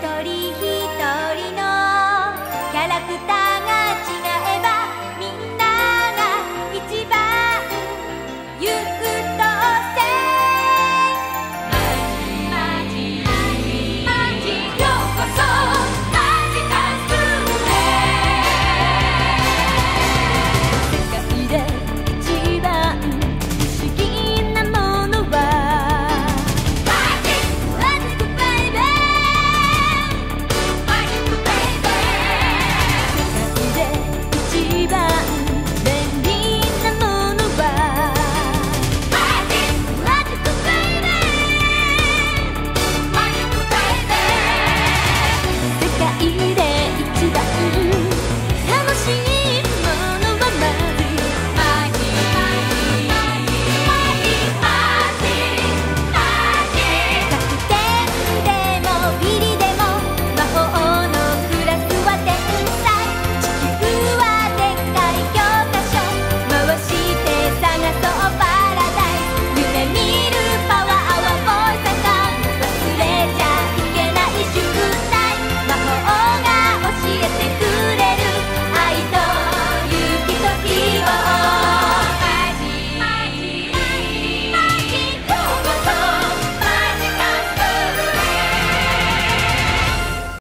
一人